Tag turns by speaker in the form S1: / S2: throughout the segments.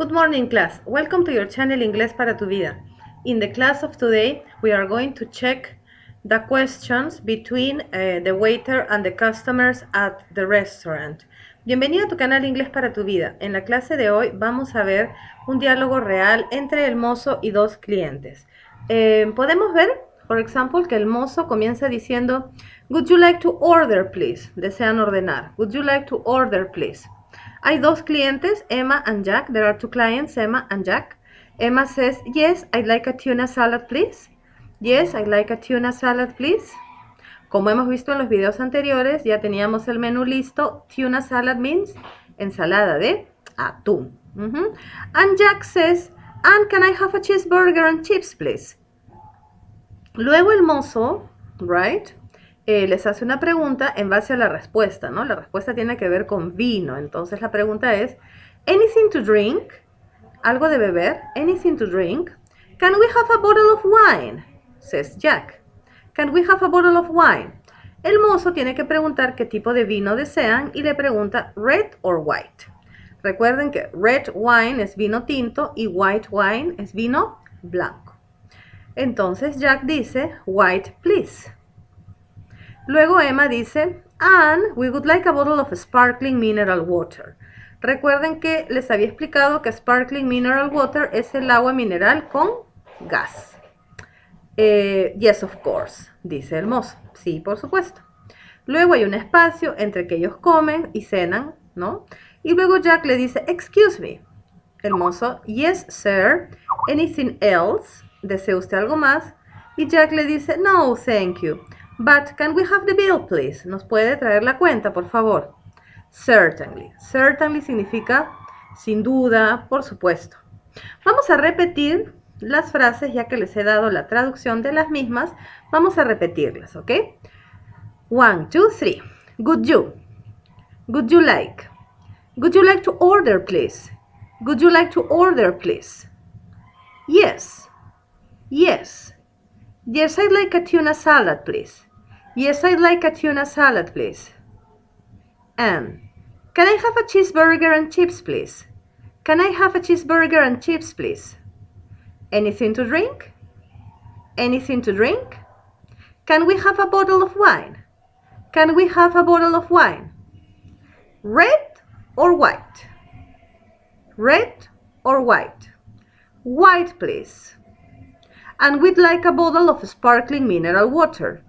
S1: Good morning class. Welcome to your channel Inglés para tu vida. In the class of today, we are going to check the questions between uh, the waiter and the customers at the restaurant. Bienvenido a tu canal Inglés para tu vida. En la clase de hoy vamos a ver un diálogo real entre el mozo y dos clientes. Eh, Podemos ver, por ejemplo, que el mozo comienza diciendo Would you like to order, please? Desean ordenar. Would you like to order, please? Hay dos clientes, Emma and Jack. There are two clients, Emma and Jack. Emma says, Yes, I'd like a tuna salad, please. Yes, I'd like a tuna salad, please. Como hemos visto en los videos anteriores, ya teníamos el menú listo. Tuna salad means ensalada de atún. And Jack says, And can I have a cheeseburger and chips, please? Luego el mozo, right, eh, les hace una pregunta en base a la respuesta, ¿no? La respuesta tiene que ver con vino. Entonces la pregunta es, anything to drink? ¿Algo de beber? Anything to drink? Can we have a bottle of wine? Says Jack. Can we have a bottle of wine? El mozo tiene que preguntar qué tipo de vino desean y le pregunta red or white. Recuerden que red wine es vino tinto y white wine es vino blanco. Entonces Jack dice, white please. Luego Emma dice, and we would like a bottle of sparkling mineral water. Recuerden que les había explicado que sparkling mineral water es el agua mineral con gas. Eh, yes, of course, dice el mozo. Sí, por supuesto. Luego hay un espacio entre que ellos comen y cenan, ¿no? Y luego Jack le dice, excuse me. El mozo, yes, sir. Anything else? ¿Desea usted algo más? Y Jack le dice, no, thank you. But can we have the bill, please? ¿Nos puede traer la cuenta, por favor? Certainly. Certainly significa sin duda, por supuesto. Vamos a repetir las frases ya que les he dado la traducción de las mismas. Vamos a repetirlas, ¿ok? One, two, three. Would you? Would you like? Would you like to order, please? Would you like to order, please? Yes. Yes. Yes, I'd like a tuna salad, please. Yes, I'd like a tuna salad, please. And can I have a cheeseburger and chips, please? Can I have a cheeseburger and chips, please? Anything to drink? Anything to drink? Can we have a bottle of wine? Can we have a bottle of wine? Red or white? Red or white? White, please. And we'd like a bottle of sparkling mineral water.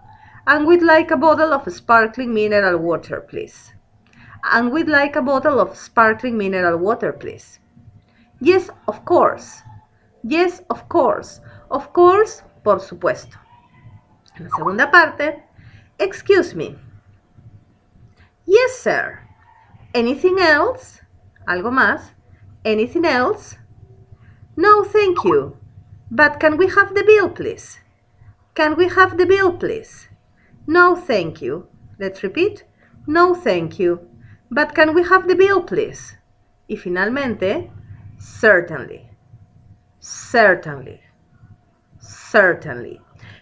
S1: And we'd like a bottle of sparkling mineral water, please. And we'd like a bottle of sparkling mineral water, please. Yes, of course. Yes, of course. Of course, por supuesto. En la segunda parte, excuse me. Yes, sir. Anything else? ¿Algo más? Anything else? No, thank you. But can we have the bill, please? Can we have the bill, please? No, thank you. Let's repeat. No, thank you. But can we have the bill, please? Y finalmente, certainly. Certainly. Certainly.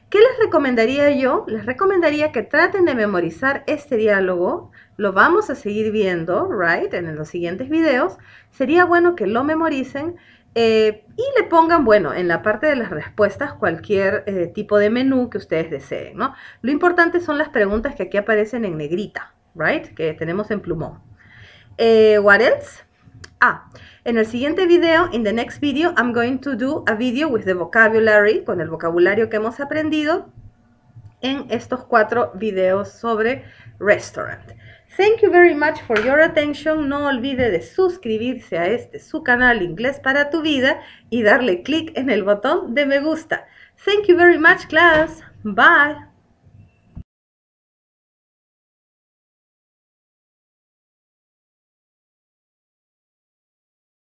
S1: ¿Qué les recomendaría yo? Les recomendaría que traten de memorizar este diálogo. Lo vamos a seguir viendo, right, en los siguientes videos. Sería bueno que lo memoricen eh, y le pongan, bueno, en la parte de las respuestas cualquier eh, tipo de menú que ustedes deseen, ¿no? Lo importante son las preguntas que aquí aparecen en negrita, right, que tenemos en plumón. Eh, what else? Ah, en el siguiente video, in the next video, I'm going to do a video with the vocabulary, con el vocabulario que hemos aprendido en estos cuatro videos sobre restaurant. Thank you very much for your attention. No olvide de suscribirse a este su canal Inglés para tu vida y darle clic en el botón de me gusta. Thank you very much class. Bye.